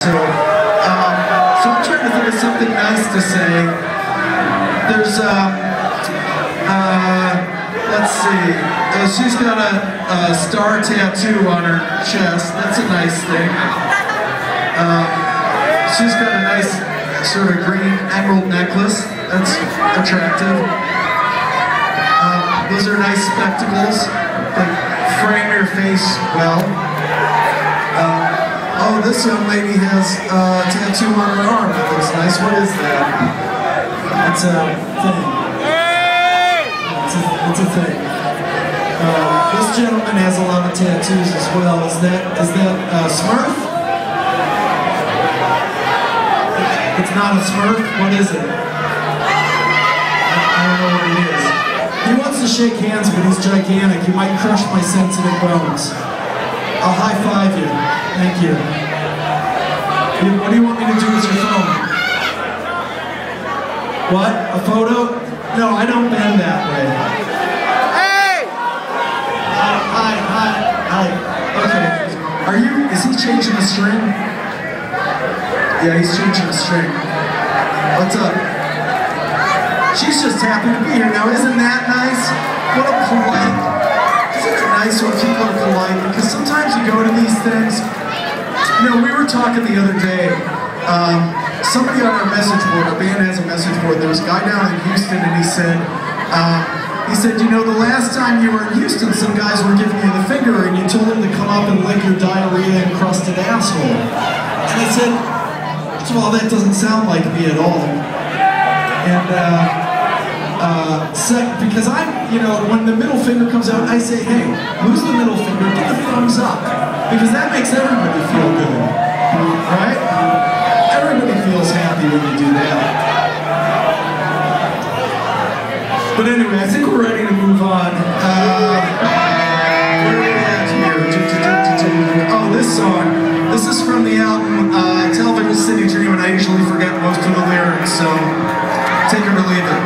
So, um, so I'm trying to think of something nice to say. There's, um, uh, let's see. Uh, she's got a, a, star tattoo on her chest. That's a nice thing. Um, she's got a nice sort of green emerald necklace. That's attractive. Um, those are nice spectacles that frame your face well. Um, oh, this young lady has a tattoo on her arm that looks nice. What is that? It's a thing. It's a, it's a thing. Uh, this gentleman has a lot of tattoos as well. Is that is that uh, Smurf? It's not a Smurf. What is it? I, I don't know what it is. He wants to shake hands, but he's gigantic. He might crush my sensitive bones. I'll high five you. Thank you. What do you want me to do with your phone? What? A photo? No, I don't bend that way. Hey! Hi, hi, hi, hi. Okay. Are you, is he changing the string? Yeah, he's changing the string. What's up? She's just happy to be here now. Isn't that nice? What a polite. Things. You know, we were talking the other day. Um, somebody on our message board, our band has a message board. There was a guy down in Houston, and he said, uh, he said, you know, the last time you were in Houston, some guys were giving you the finger, and you told them to come up and lick your diarrhea encrusted asshole. And I said, all, that doesn't sound like me at all. And uh, uh, sec- because I'm, you know, when the middle finger comes out, I say, hey, lose the middle finger, get the thumbs up, because that makes everybody feel good, right? Everybody feels happy when you do that. But anyway, I think we're ready to move on. Oh, this song. This is from the album uh, Television City Dream, and I usually forget most of the lyrics, so take it or leave it.